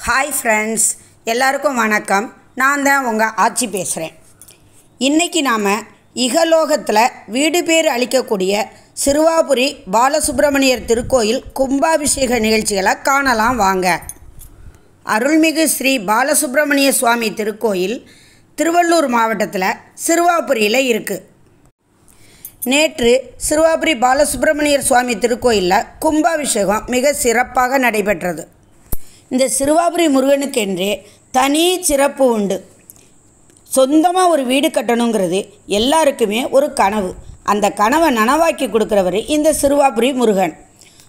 Hi friends எல்லாருக்கும் வணக்கம். நான் தான் உங்கள் ஆட்சி பேசுகிறேன் இன்றைக்கி நாம் இகலோகத்தில் வீடு பேர் அளிக்கக்கூடிய சிறுவாபுரி பாலசுப்பிரமணியர் திருக்கோயில் கும்பாபிஷேக நிகழ்ச்சிகளை காணலாம் வாங்க. அருள்மிகு ஸ்ரீ பாலசுப்பிரமணிய சுவாமி திருக்கோயில் திருவள்ளூர் மாவட்டத்தில் சிறுவாபுரியில் இருக்குது நேற்று சிறுவாபுரி பாலசுப்பிரமணியர் சுவாமி திருக்கோயிலில் கும்பாபிஷேகம் மிக சிறப்பாக நடைபெற்றது. இந்த சிறுவாபுரி முருகனுக்கென்றே தனி சிறப்பு உண்டு. சொந்தமாக ஒரு வீடு கட்டணுங்கிறது எல்லாருக்குமே ஒரு கனவு. அந்த கனவை நனவாக்கி கொடுக்குறவர் இந்த சிறுவாபுரி முருகன்.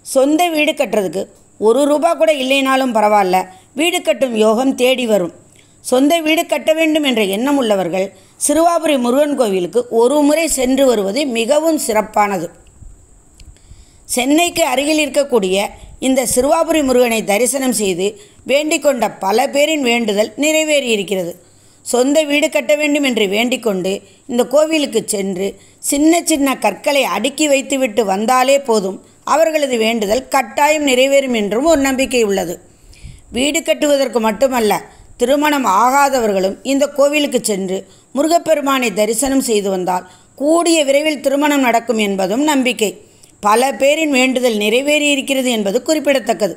சொந்த வீடு கட்டுறதுக்கு ஒரு ரூபா கூட இல்லைனாலும் பரவாயில்ல. வீடு கட்டும் யோகம் தேடி வரும். சொந்த வீடு கட்ட வேண்டும் என்ற எண்ணம் உள்ளவர்கள் சிறுவாபுரி முருகன் கோவிலுக்கு ஒரு முறை சென்று வருவது மிகவும் சிறப்பானது. சென்னைக்கு அருகில் இருக்கக்கூடிய இந்த சிறுவாபுரி முருகனை தரிசனம் செய்து வேண்டிக் கொண்ட பல பேரின் வேண்டுதல் நிறைவேறியிருக்கிறது. சொந்த வீடு கட்ட வேண்டும் என்று வேண்டிக்கொண்டு இந்த கோவிலுக்கு சென்று சின்ன சின்ன கற்களை அடுக்கி வைத்துவிட்டு வந்தாலே போதும். அவர்களது வேண்டுதல் கட்டாயம் நிறைவேறும் என்றும் ஒரு நம்பிக்கை உள்ளது. வீடு கட்டுவதற்கு மட்டுமல்ல திருமணம் ஆகாதவர்களும் இந்த கோவிலுக்கு சென்று முருகப்பெருமானை தரிசனம் செய்து வந்தால் கூடிய விரைவில் திருமணம் நடக்கும் என்பதும் நம்பிக்கை. பல பேரின் வேண்டுதல் நிறைவேறியிருக்கிறது என்பது குறிப்பிடத்தக்கது.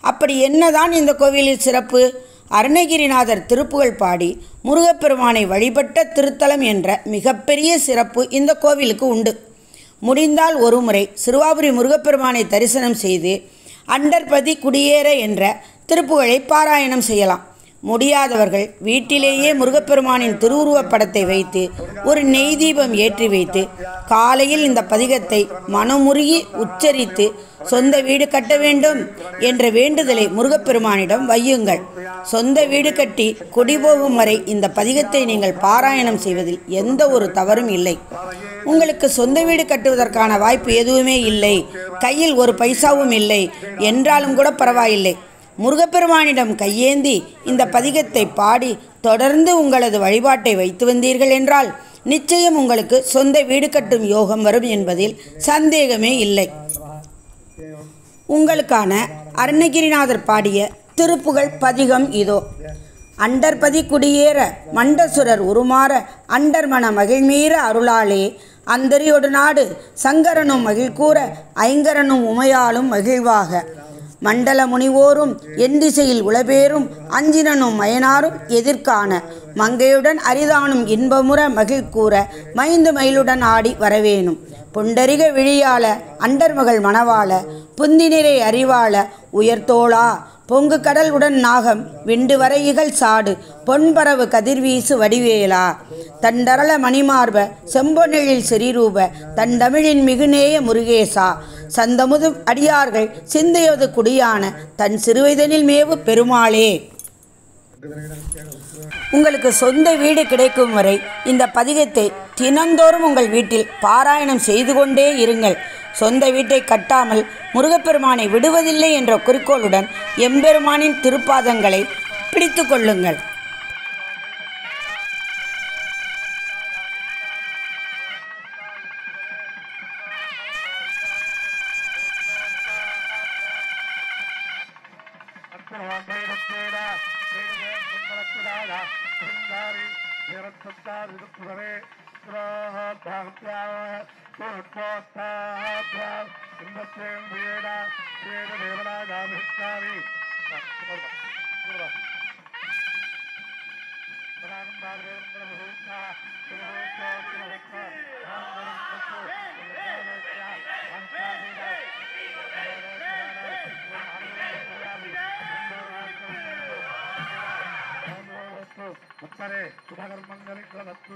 அப்படி என்னதான் இந்த கோவிலில் சிறப்பு? அருணகிரிநாதர் திருப்புகழ் பாடி முருகப்பெருமானை வழிபட்ட திருத்தலம் என்ற மிகப்பெரிய சிறப்பு இந்த கோவிலுக்கு உண்டு. முடிந்தால் ஒருமுறை சிறுவாபுரி முருகப்பெருமானை தரிசனம் செய்து அண்டர்பதி குடியேற என்ற திருப்புகழை பாராயணம் செய்யலாம். முடியாதவர்கள் வீட்டிலேயே முருகப்பெருமானின் திருவுருவப் படத்தை வைத்து ஒரு நெய் தீபம் ஏற்றி வைத்து காலையில் இந்த பதிகத்தை மனமுருகி உச்சரித்து சொந்த வீடு கட்ட வேண்டும் என்ற வேண்டுதலை முருகப்பெருமானிடம் வையுங்கள். சொந்த வீடு கட்டி குடிபோகும் வரை இந்த பதிகத்தை நீங்கள் பாராயணம் செய்வதில் எந்த ஒரு தவறும் இல்லை. உங்களுக்கு சொந்த வீடு கட்டுவதற்கான வாய்ப்பு எதுவுமே இல்லை. கையில் ஒரு பைசாவும் இல்லை. என்றாலும் கூட பரவாயில்லை. முருகப்பெருமானிடம் கையேந்தி இந்த பதிகத்தை பாடி தொடர்ந்து உங்களது வழிபாட்டை வைத்து வந்தீர்கள் என்றால் நிச்சயம் உங்களுக்கு சொந்த வீடு கட்டும் யோகம் வரும் என்பதில் சந்தேகமே இல்லை. உங்களுக்கான அருணகிரிநாதர் பாடிய திருப்புகழ் பதிகம் இதோ. அண்டர்பதி குடியேற மண்டசுரர் உருமாற அண்டர்மன மகிழ்மீற அருளாலே அந்தரியோடு நாடு சங்கரனும் மகிழ்கூற ஐங்கரனும் உமையாலும் மகிழ்வாக. மண்டல முனிவோரும் எந்திசையில் உளபேரும் அஞ்சினனும் மயனாரும் எதிர்காண. மங்கையுடன் அரிதானும் இன்பமுற மகிழ்கூற மைந்து மயிலுடன் ஆடி வரவேணும். புண்டரிக விழியாள அண்டர்மகள் மணவாள புந்தினிரை அறிவாள உயர்த்தோளா பொங்கு கடல் உடன் நாகம் விண்டு வர இகழ் சாடு பொன்பரவு கதிர்வீசு வடிவேலா. தண்டரள மணிமார்ப செம்பொன்னெழில் சிறிரூப தண்டமிழின் மிகுநேய முருகேசா. சந்தமுது அடியார்கள் சிந்தையது குடியான தன் சிறுவயதனில் மேவு பெருமாளே. உங்களுக்கு சொந்த வீடு கிடைக்கும் வரை இந்த பதிகத்தை தினந்தோறும் உங்கள் வீட்டில் பாராயணம் செய்து கொண்டே இருங்கள். சொந்த வீட்டை கட்டாமல் முருகப்பெருமானை விடுவதில்லை என்ற குறிக்கோளுடன் எம்பெருமானின் திருப்பாதங்களை பிடித்து கொள்ளுங்கள். नमस्कार रुद्रे रहता रुद्रता इन्द्रचेन वीरा चेन देवला करे सुधाकर मंगल प्रदत्त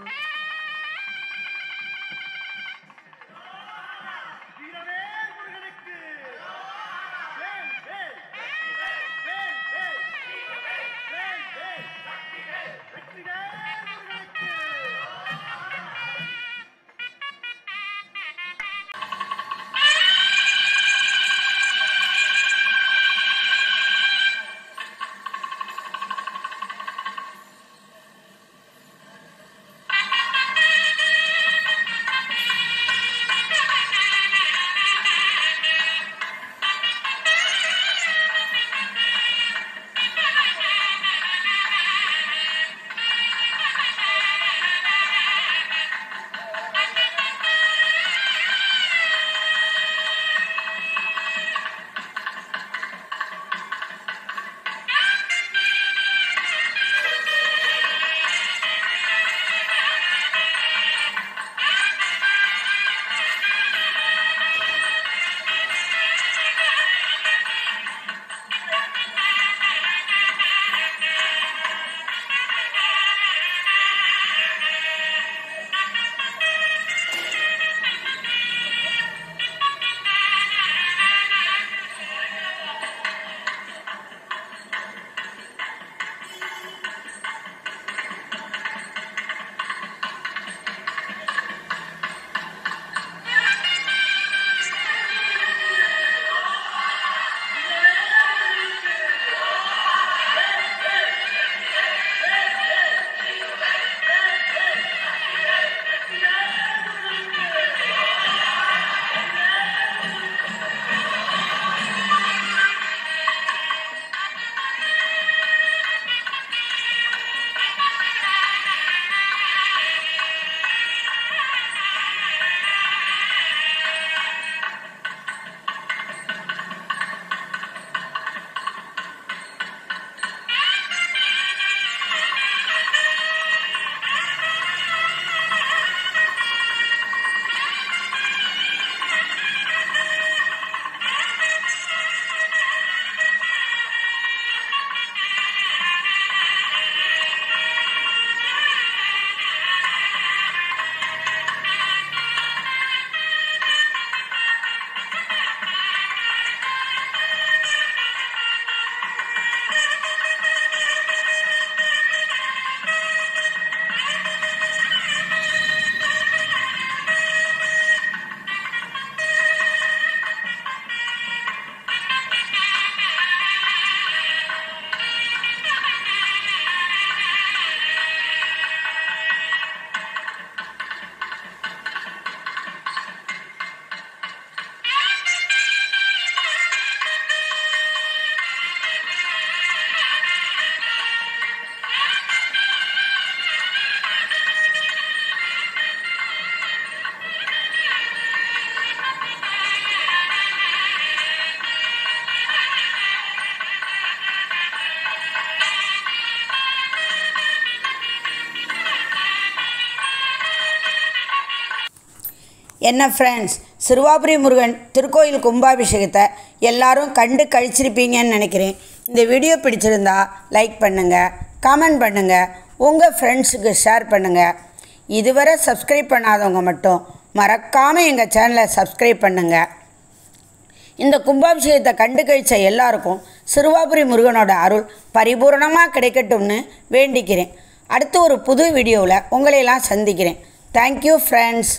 என்ன ஃப்ரெண்ட்ஸ் சிறுவாபுரி முருகன் திருக்கோயில் கும்பாபிஷேகத்தை எல்லாரும் கண்டு கழிச்சிருப்பீங்கன்னு நினைக்கிறேன். இந்த வீடியோ பிடிச்சிருந்தா லைக் பண்ணுங்கள் கமெண்ட் பண்ணுங்கள் உங்கள் ஃப்ரெண்ட்ஸுக்கு ஷேர் பண்ணுங்கள் இதுவரை சப்ஸ்கிரைப் பண்ணாதவங்க மட்டும் மறக்காமல் எங்கள் சேனலை சப்ஸ்கிரைப் பண்ணுங்கள் இந்த கும்பாபிஷேகத்தை கண்டு கழித்த எல்லாருக்கும் சிறுவாபுரி முருகனோட அருள் பரிபூரணமாக கிடைக்கட்டும்னு வேண்டிக்கிறேன். அடுத்து ஒரு புது வீடியோவில் உங்களையெல்லாம் சந்திக்கிறேன். Thank you friends